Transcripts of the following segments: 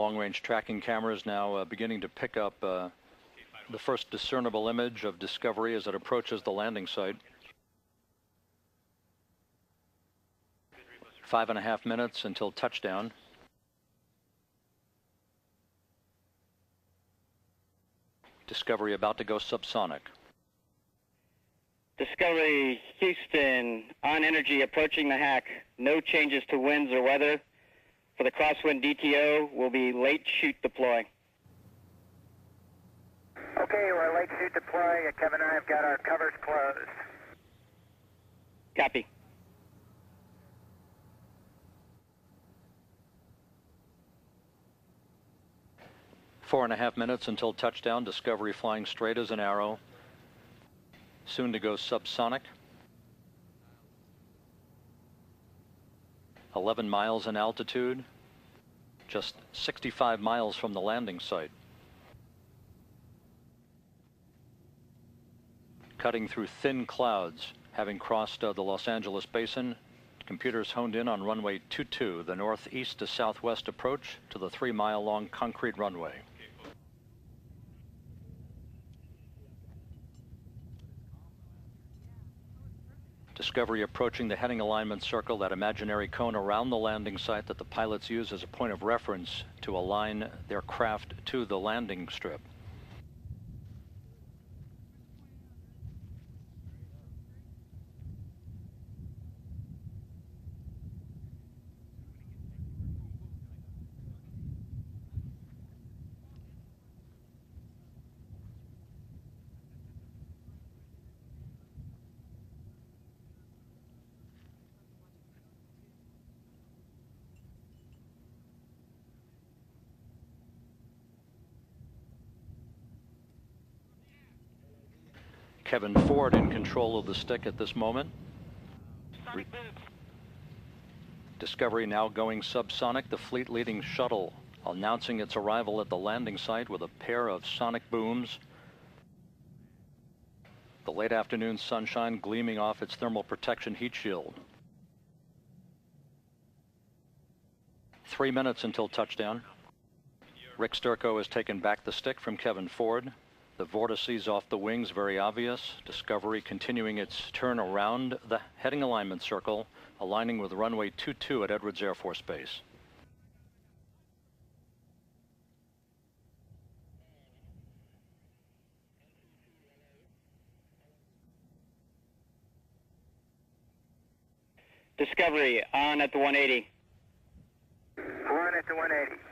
Long-range tracking cameras now uh, beginning to pick up uh, the first discernible image of Discovery as it approaches the landing site. Five and a half minutes until touchdown. Discovery about to go subsonic. Discovery Houston on energy approaching the HAC. No changes to winds or weather. For the crosswind DTO, will be late chute deploy. Okay, we're late chute deploy. Kevin and I have got our covers closed. Copy. Four and a half minutes until touchdown. Discovery flying straight as an arrow. Soon to go subsonic. 11 miles in altitude, just 65 miles from the landing site. Cutting through thin clouds, having crossed uh, the Los Angeles basin, computers honed in on runway 22, the northeast to southwest approach to the three mile long concrete runway. Discovery approaching the heading alignment circle, that imaginary cone around the landing site that the pilots use as a point of reference to align their craft to the landing strip. Kevin Ford in control of the stick at this moment. Re Discovery now going subsonic, the fleet leading shuttle announcing its arrival at the landing site with a pair of sonic booms. The late afternoon sunshine gleaming off its thermal protection heat shield. Three minutes until touchdown. Rick Sturckow has taken back the stick from Kevin Ford. The vortices off the wings, very obvious. Discovery continuing its turn around the heading alignment circle, aligning with runway 22 at Edwards Air Force Base. Discovery on at the 180. On at the 180.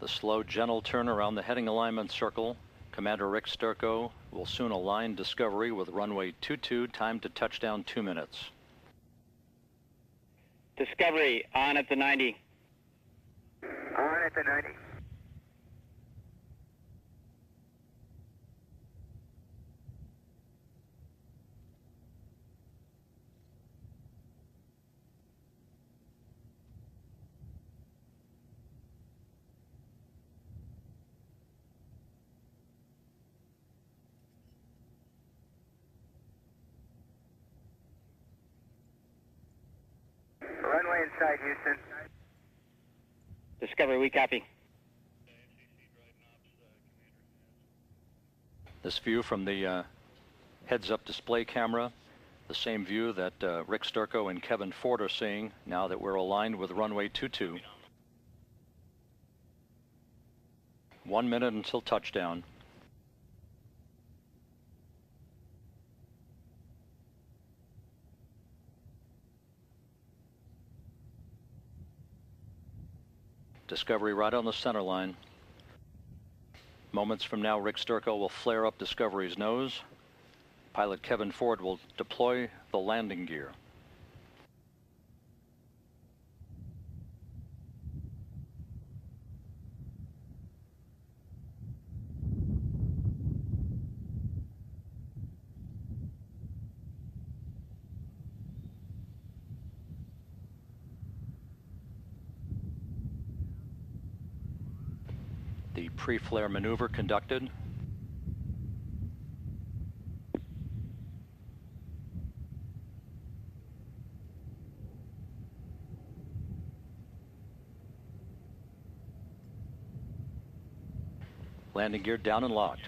The slow, gentle turn around the heading alignment circle. Commander Rick Sturckow will soon align Discovery with runway 22, time to touchdown two minutes. Discovery on at the 90. On at the 90. Runway inside Houston. Discovery, we copy. This view from the uh, heads-up display camera, the same view that uh, Rick Sturckow and Kevin Ford are seeing now that we're aligned with runway 22. One minute until touchdown. Discovery right on the center line. Moments from now, Rick Sturckow will flare up Discovery's nose. Pilot Kevin Ford will deploy the landing gear. Pre-flare maneuver conducted. Landing gear down and locked.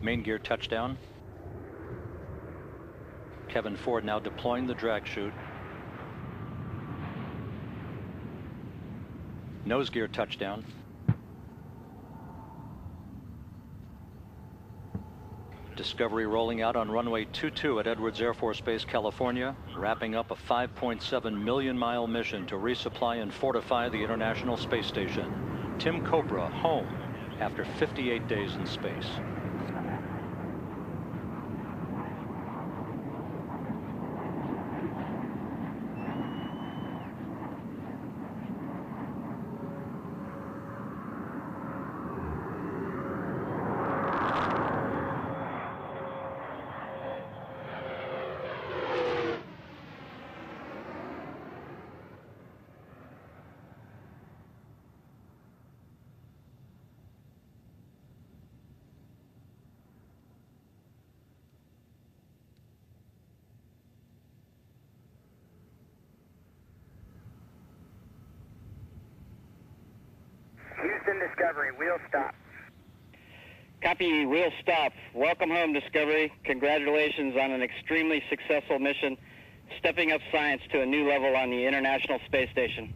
Main gear touchdown. Kevin Ford now deploying the drag chute. Nose gear touchdown. Discovery rolling out on runway 22 at Edwards Air Force Base, California, wrapping up a 5.7 million mile mission to resupply and fortify the International Space Station. Tim Kopra home after 58 days in space. Houston Wheel stop. Copy, we'll stop. Welcome home, Discovery. Congratulations on an extremely successful mission, stepping up science to a new level on the International Space Station.